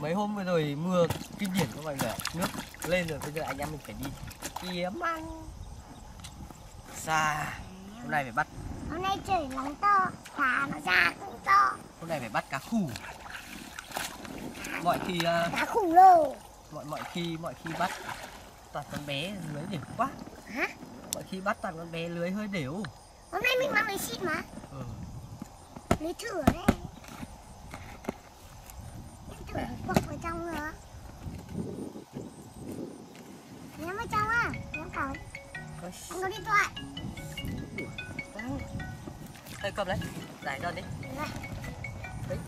mấy hôm vừa rồi mưa kinh điển các bạn ạ nước lên rồi bây giờ anh em mình phải đi kiếm ăn xa hôm nay phải bắt Hôm nay trời nắng to, thả nó ra cũng to. hôm nay phải bắt cá khủ mọi khi à, Cá khủng lồ. mọi mọi khi mọi khi bắt toàn con bé lưới đều quá Hả? mọi khi bắt toàn con bé lưới hơi đều Hôm nay mình mang lấy xịn mà. ừ. Lấy thử đấy quất vào trong nữa ném vào trong à ném cậu anh có điện thoại đây cầm lấy, giải đơn đi đấy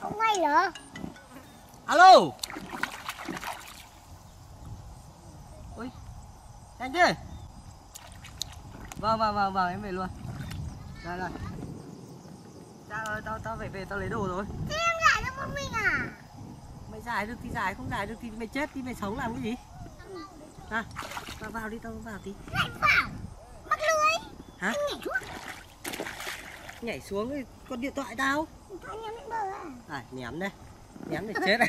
không quay nữa alo. Ôi anh kia vâng vâng vâng vâng em về luôn. Đây. Tao ơi, tao tao phải về tao lấy đồ rồi. Thế em giải cho một mình à? Mày giải được thì giải, không giải được thì mày chết đi mày sống làm cái gì? À, vào vào đi tao vào tí. Lại vào. Mắc lưới. Hả? Anh nhảy thuốc. Nhảy xuống thì con điện thoại tao. Thôi nhắm đến bờ à? À, ném đây. Ném để chết này.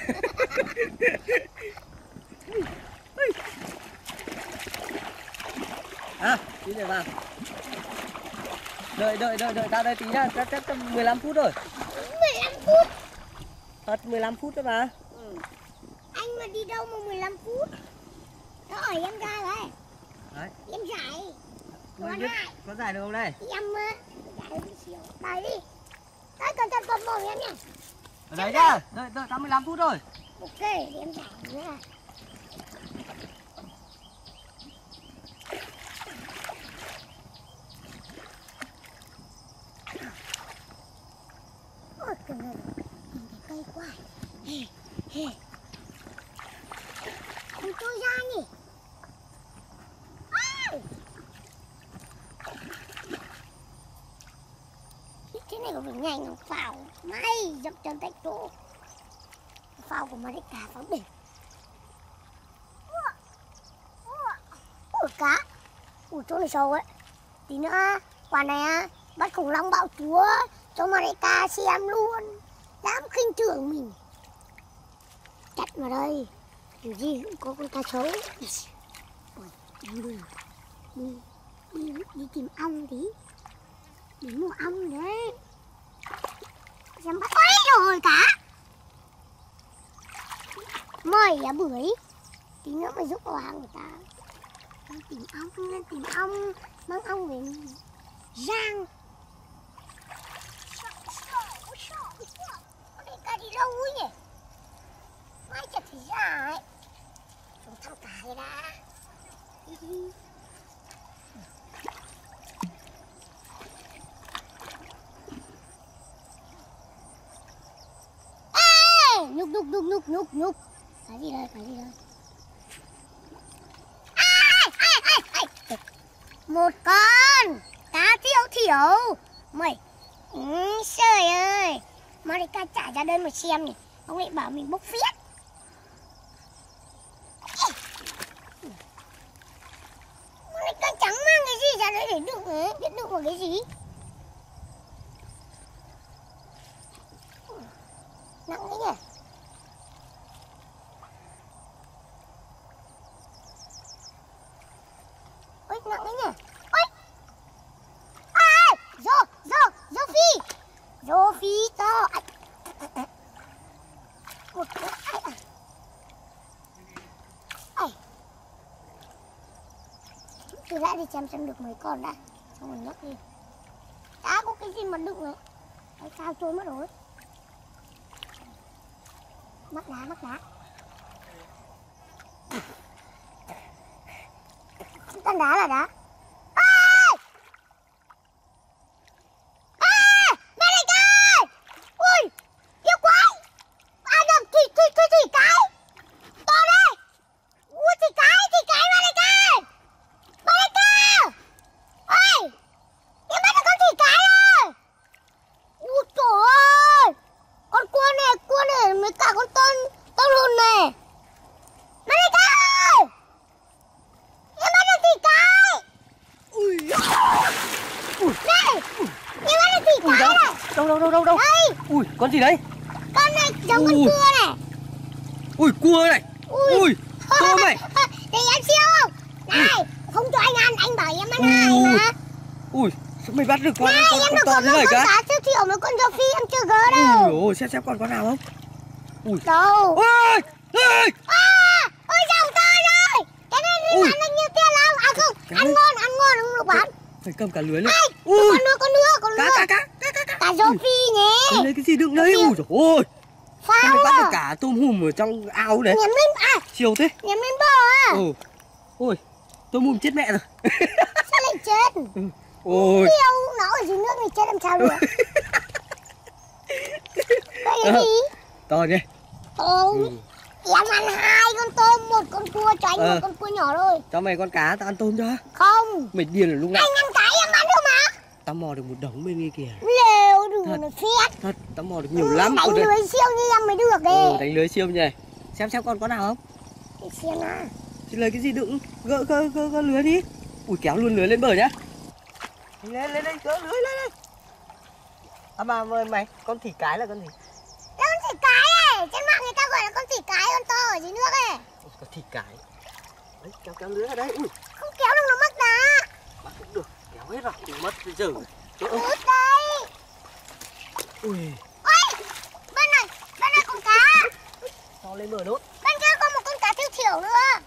à, tí nữa vào. Đợi đợi đợi đợi tao đây tí nhá, chắc chắc tầm 15 phút rồi. 15 phút. Thật 15 phút thôi mà. Anh mà đi đâu mà 15 phút? Nó hỏi em ra đấy. Đấy. Em giải. Mày Còn biết có giải được không đây? Em ờ, giải xíu. Bài đi. Đấy, cẩn thận bầm mồm em nhé. Ở đấy nhá, đợi đợi tao 15 phút rồi. Ok, em giải nữa. Ôi, trời ơi, nhìn cái cây quá. Hề, hề. Không! Cái này có phải nhanh không? phao, May, dập chân tay chỗ. Phao của Marica phao bể ủa cá. Ủa chỗ này sâu ấy. Tí nữa quả này á bắt khủng long bạo chúa cho Marica xem luôn. Dám khinh thường mình. Chặt vào đây kiểu gì cũng có con cá sấu. Ôi, đi đi đi đi, tìm ong tí Đi mua ong đấy. Xem bắt ôi rồi cá mời à bưởi tí nữa mày giúp vào hàng người ta. Đi tìm ong lên tìm ong. Mang ong về giang Con này ca đi đâu ấy nhỉ? Mai chặt thì ra chúng thăm cài đã Ê, nhúc nhúc nhúc nhúc nhúc nhúc. Cái gì đây cái gì đây một con. Cá thiểu thiểu mày. Ừ, trời ơi. Marica trả ra đơn mà xem nhỉ. Ông lại bảo mình bốc phét Marica chẳng mang cái biển ra ấy. biển đựng vào cái gì nặng đấy nhỉ ôi nặng đấy nhỉ ôi ai dô dô dô phi dô phi to ai, ai, ai. Ôi, ôi, ai, ai. Ai từ đã đi xem xem được mấy con đã. Xong rồi nhấc đi. Đã có cái gì mà đựng này Đấy, sao trôi mất rồi? Mắc đá mắc đá. Con đá là đá Ê! Ê! Monica ơi! Ui! Yêu quái! À nhầm, thủy, thủy, thủy, thủy cái! To đây! Ui, thủy cái, thủy cái Monica ơi! Monica! Ôi! Em bắt được con thủy cái rồi! Ui, trời ơi! Con cua này, cua này mới cả con tôm, tôm hùn này! Monica ơi! Em bắt được thủy cái! Ui. Này! ui cái đâu này đâu đâu đâu? Đây. Ui con gì đấy? Con này giống con Ui. cưa này. Ui cua này. Ui. Ui tôm này. Để em siêu không? Này không cho anh ăn anh bảo em ăn Ui. hai mà. Ui sao mày bắt được con này con, em con được to có thế này con cả? cá siêu thiểu mà con rô phi em chưa gỡ đâu. Ui ôi xem xem còn con nào không? Ui. Đâu? Ôi ôi. À ôi dòng to rồi. Cái này đi Ui. bán được nhiêu tiền lắm à không ăn ngon ăn ngon không? Được bán phải cầm cả lưới lên. Ê, ui. Con nữa con nữa con cá nữa. cá cá cá cá cá. Cá rô phi nhé lấy cái gì đựng đấy? ui ôi. Sao phao bắt được à cả tôm hùm ở trong ao đấy? Nhắm lên à chiều thế. nhắm lên bờ à? Ồ ôi tôm hùm chết mẹ rồi. Sao lại chết? Ôi. Yêu, nó ở dưới nước thì chết làm sao được? Cái Ờ. gì? to nhé Tôm ừ. Em ăn hai con tôm, một con cua cho anh Ờ. một con cua nhỏ thôi. Cho mày con cá tao ăn tôm cho. Không. Mày điên lúc nào Anh ăn cái em bán được mà. Tao mò được một đống bên kia kìa. Lều đừng Thật. mà phét thật tao mò được nhiều lắm. Đánh đây- lưới siêu như em mới được ừ, đấy đánh lưới siêu nhỉ xem xem còn có nào không? Để xem nào. Chị lấy cái gì đựng? Gỡ gỡ gỡ, gỡ lưới đi. Ui kéo luôn lưới lên bờ nhá. Lên lên lên gỡ lưới lên lên. À mà mời mày con thỉ cái là con gì Là con thịt cái ấy Trên mạng người ta gọi là con thịt cái con to ở dưới nước ấy Thỉ cái đấy kéo kéo lưới ở đây. Ui. Không kéo được nó mất đá bắt cũng được kéo hết rồi đừng mất bây giờ Trời ơi, đây. Ui. Ôi Bên này Bên này con cá. To lên bờ nốt. Bên kia có một con cá thiêu thiểu nữa.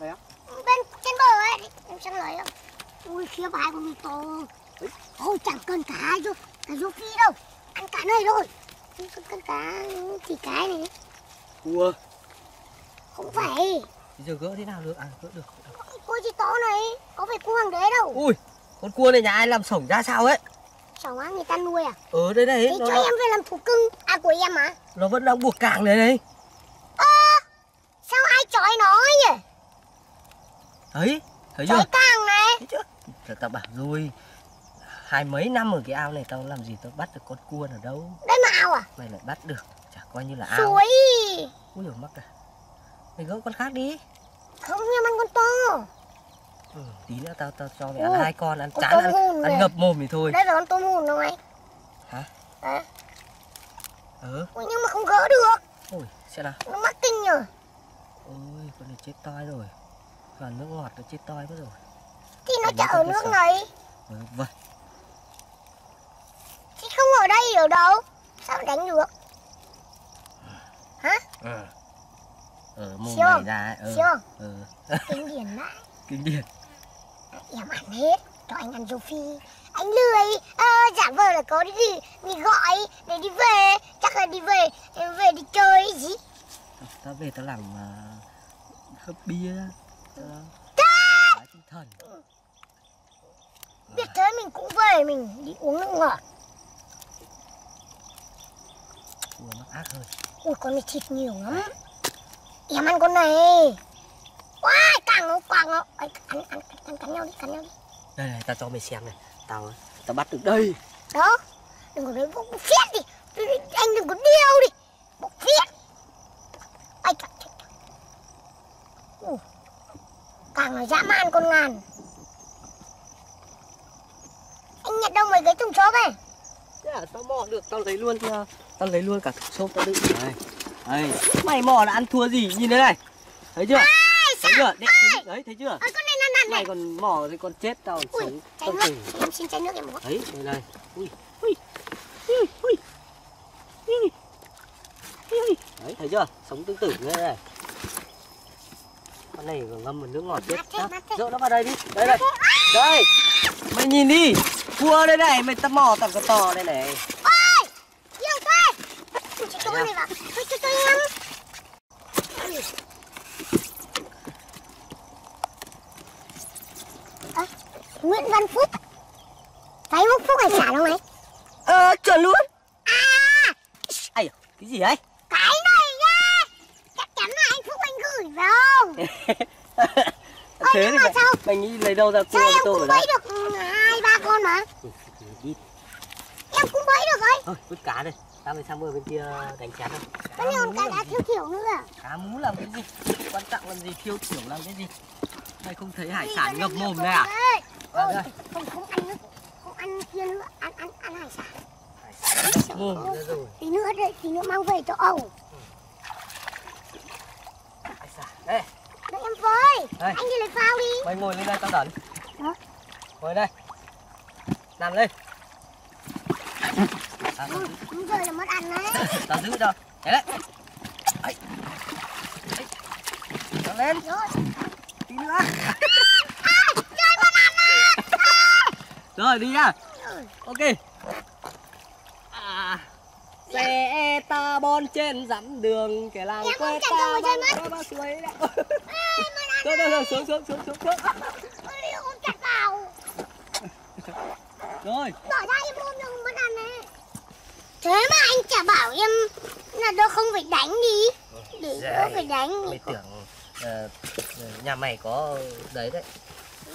Đây á? Bên trên bờ ấy. Em xem lấy không. Ui phía vai con mình to. Ấy. Ôi chẳng cần cá vô Cá vô phi đâu. Ăn cá này thôi. Cần con cá thì cái này. Cua Không phải. Bây giờ gỡ thế nào được? À gỡ được, được. Cua gì to này? Có phải cua hoàng đế đâu. Ui con cua này nhà ai làm sổng ra sao ấy? Sao á người ta nuôi à? Ở đây này Thế nó, cho em về làm thú cưng. À của em à? Nó vẫn đang buộc cảng này này. Ơ Sao ai chói nó nhỉ? Thấy thấy chưa? Chói càng này. Thấy chưa? Tao, tao bảo rồi. Hai mấy năm ở cái ao này tao làm gì tao bắt được con cua nào đâu. Đây mà ao à? Mày lại bắt được chả coi như là ao. Suối ui mắc à mày gỡ con khác đi. Không em ăn con to. Ừ, tí nữa tao tao cho mày ăn Ui, hai con ăn con chán ăn, ăn này. ngập mồm thì thôi. Đây là con tôm hùm đâu mày? Hả? Đấy. ừ Ui nhưng mà không gỡ được. Ôi xem nào. Nó mắc kinh nhờ. Ôi con này chết toi rồi. Vào nước ngọt nó chết toi mất rồi. Thì nó chả ở nước này. ừ, vâng. Thì không ở đây ở đâu. Sao đánh được? Hả? Ừ. ở mồm Siêu này ra ấy, ừ. Siêu ừ. Kinh điển đấy kinh điển. Em ăn hết. Cho anh ăn phi. Anh lười. Ờ, Giả vờ là có đi, đi gọi Để đi về. Chắc là đi về em Về đi chơi gì. Tao về tao làm uh, hấp bia. Thế! Phá tinh thần. Biết thế mình cũng về Mình đi uống nước ngọt. Nó ác hơn. Ui con này thịt nhiều lắm Em ăn con này. Wow, càng nó càng nó. Ây, cắn, cắn, cắn, cắn, nhau đi, cắn nhau đi. Đây này tao cho mày xem này. Tao tao bắt được đây. Đó Đừng có đấy bốc phiết đi. Anh đừng có điêu đi. Bốc phiết chà chà. Ui, Càng là dã man con ngàn. Anh nhặt đâu mấy cái thùng xốp này Thế à, tao mò được tao lấy luôn cho tao lấy luôn cả thùng xốp tao đựng đây đây. Mày mò là ăn thua gì? Nhìn đây này. Thấy chưa? Ai thấy chưa? đấy, đấy thấy chưa? Ôi con này năn năn mày này. còn mò thì còn chết tao Ui, sống. nước tử Em xin chai nước em uống đấy đây này. Ui. Ui. Ui ui. Ui. Ui. Đấy thấy chưa? Sống tương tự như thế này. Con này còn ngâm vào nước ngọt chết thế, thế. dỡ nó vào đây đi. Đây đây đây. Mày nhìn đi. Cua đây này. Mày tao mò tao có to đây này Vào Nguyễn Văn Phúc. Thấy Phúc Phúc hải sản không ấy ờ chuẩn luôn. À! À, cái gì đấy cái này nha Chắc chắn là anh Phúc anh gửi phải không thế nhưng thì mà mày, sao- mày nghĩ lấy đâu ra cua em tôm cũng bẫy được hai ba con mà? Đi. Em cũng bẫy được ấy thôi vứt cá đây tao phải sang bờ bên kia đánh chén Cái này còn cá đá thiêu thiểu nữa à cá mú làm cái gì? Quan trọng làm gì thiêu thiểu làm cái gì? Mày không thấy hải sản ngập mồm đây à? Ôi, không không ăn nữa không ăn kia nữa ăn Ừ, ra rồi. tí nữa đây tí nữa mang về cho. Đây, Đấy em với anh đi lấy phao đi. Mày ngồi lên đây tao đẩn. Ngồi đây. Nằm lên. À, ừ, đúng rồi là mất ăn đấy tao giữ cho. Đấy đấy. Ấy. Lên. rồi Tí nữa. Rồi đi nha. rồi Ok. À, xe ta bon trên dặm đường kẻ làng quê ta rồi, chơi băng bao suối đấy. Thôi thôi xuống xuống xuống xuống xuống. Rồi. bỏ ra em ôm cho mất ăn đấy thế mà anh chả bảo em là đâu không phải đánh đi để Dạy. đâu phải đánh Mày tưởng ờ, nhà mày có đấy đấy.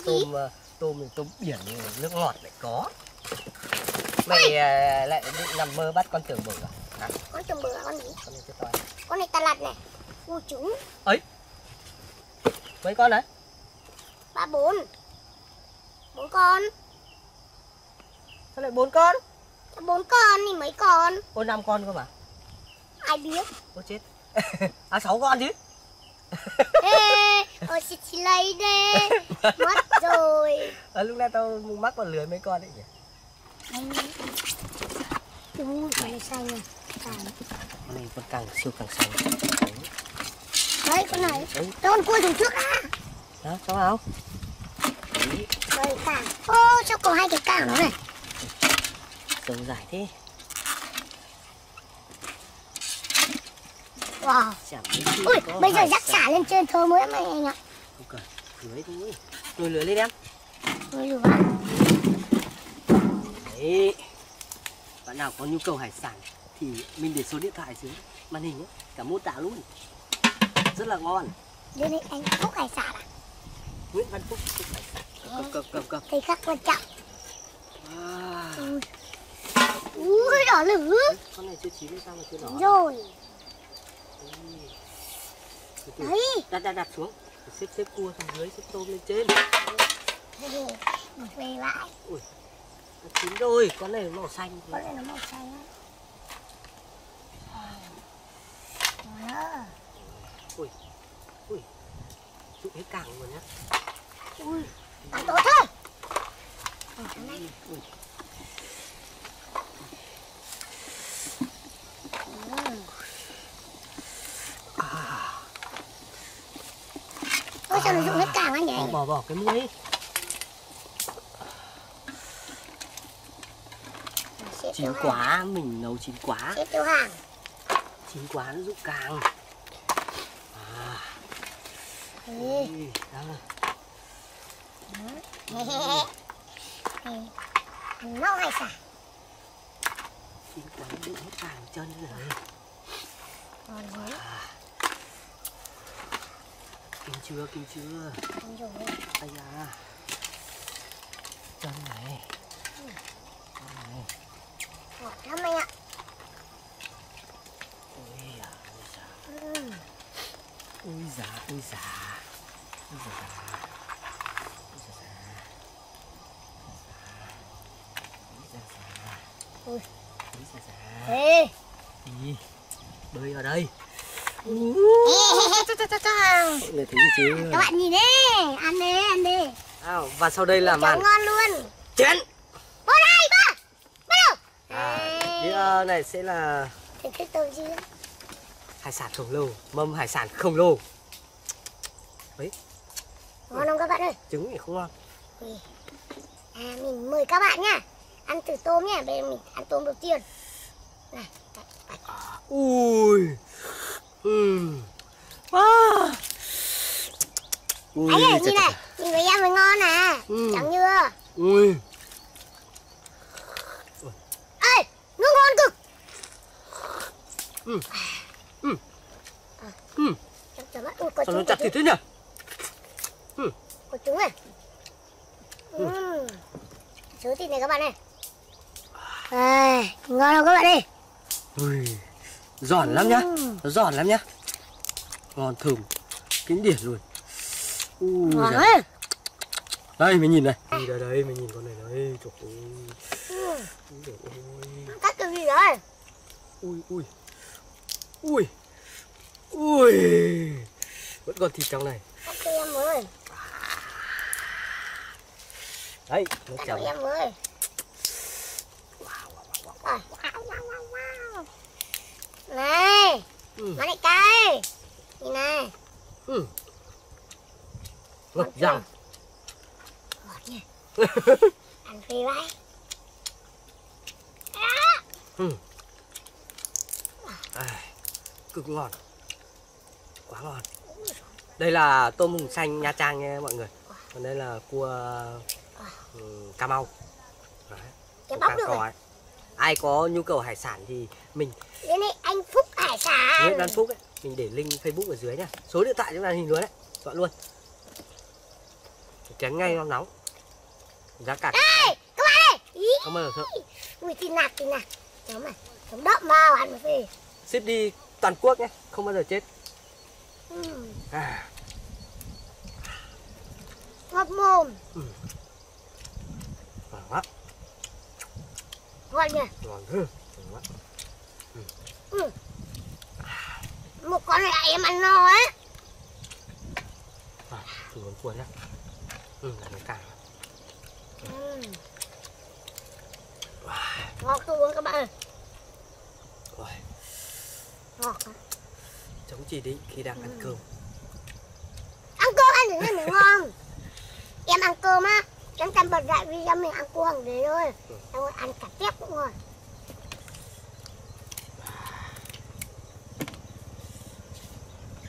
gì Tôm ờ, tôm tôm biển nước ngọt lại có. Mày ờ, lại định nằm mơ bắt con tưởng bự à? Hả? con chồng bữa con gì Con này chết toi. con này ta lặt này ui trứng Mấy con đấy? ba bốn bốn con Sao lại bốn con? Bốn con thì mấy con Ô năm con cơ mà. ai biết Ô chết. à sáu con chứ. ê ôi xịt xì lấy đê mất rồi À, lúc nãy tao mắc vào lưới mấy con đấy nhỉ? Đúng con này xanh này Xanh. Con này con càng siêu càng xanh. đấy con này Đấy, con cua dùng trước á đó, cháu nào? Đấy, đây cảng ô sao có hai cái cảng đó này dầu dài thế. wow ui bây giờ sản. xả lên trên thơ mới mày anh ạ Không cần, lưới thôi. Lùi lưới lên em. ui dồi ôi. Đấy. Bạn nào có nhu cầu hải sản thì mình để số điện thoại dưới màn hình nhé. Cả mô tả luôn. Rất là ngon. đây này anh phúc hải sản à Nguyễn Văn Phúc, Phúc hải sản. Cầm cầm cầm cầm. thấy khắc quan trọng À, ui ui đỏ lử con này chưa chín sao mà chưa đỏ? rồi từ. đấy Đặt đặt đặt xuống. Xếp xếp cua xuống dưới, xếp tôm lên trên. về lại Nó chín rồi, con này màu xanh. có này nó màu xanh á Đó. Tụi cái càng rồi nhá. ui ăn tốt thôi này. Ui. Sao nó dụng hết cảng anh Bỏ nhỉ? bỏ bỏ cái muối. Chín quá, mình nấu chín quá. Xếp tiêu hàng. Chín quá nó dụng càng. À, Ê, là Ăn no hải sản. chín quá nó đựng hết càng chân rồi. Ngon thế. Kinh chưa, kinh chưa. Ăn rồi. Ây da. Chân này. Chân này. Ngọt lắm anh ạ. Ui da, ui da. Ừ. Ui da, ui da. Ui da da da. Ê. Đi. Bơi ở đây. Thấy chứ? Các bạn nhìn đi. Ăn đi, ăn đi. Và sau đây là màn ngon luôn. chén. Vô đây, ba. Bắt đầu. À, đĩa này sẽ là Thử thích tôi đó. hải sản khổng lồ, mâm hải sản khổng lồ. Ngon không các bạn ơi? Trứng thì không ngon. À, mình mời các bạn nha. Ăn thử tôm nha. Bây giờ mình ăn tôm đầu tiên. Này. Ui. Ừm. Wow. Ui, ơi, chà, nhìn chà, này. Nhìn với em mới ngon à. Ừ. Chẳng chưa? Ui. Ê, nó ngon cực. Ừ. Ừ. À. Ừ. Chấm chấm mắt. Ui, có Sao nó trứng, chặt thịt thế nhỉ? có trứng này. Ừ. Ừ. Thịt này các bạn này. À, ngon không các bạn ơi? Ui. Giòn lắm nhá. Ừ. Nó giòn lắm nhá. Ngon thơm. Kinh điển luôn. Ui Ngon ấy. đây mình nhìn này đây đây, đây mình nhìn con này đây trời ơi Ừ. Dồi ôi Cắt cái gì rồi? ui ui ui ui vẫn còn thịt trong này Cắt cho em ơi. đấy nó chấm em ơi. wow, wow, wow, wow. Rồi. Wow, wow, wow, wow. Này, Ừ. má này cây. Nhìn này. Ừ. ngập răng Ngọt nha. Ăn phê vậy. à, cực ngon quá ngon đây là tôm hùm xanh nha trang nha mọi người còn đây là cua ừ, cà mau Đấy, cua bóc được rồi. Ai có nhu cầu hải sản thì mình Đây này anh Phúc hải sản. Nguyễn Văn Phúc ấy mình để link Facebook ở dưới nhá số điện thoại trong màn hình luôn đấy chọn luôn chén ngay nóng nóng giá cả Ê, các bạn ơi. Bao giờ sợ Ui, thịt nạc, thịt nạc. Chấm này. Chấm đậm vào ăn một phê. ship đi toàn quốc nhé không bao giờ chết Ừ. à, Ngọt mồm. ngon quá Ngon nhỉ. ngon hơn ngon quá Một con này em ăn no á. à, thử con cua nhá ừ là cái cả Ừ. Ngọt luôn các bạn ơi. Ngọt. hả? chống chỉ định khi đang ăn cơm Ăn cơm ăn được nên mới ngon. Em ăn cơm á chúng ta bật dậy vì giờ mình ăn cuồng đấy thôi Em ăn cả tiếp cũng rồi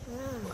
Mmm.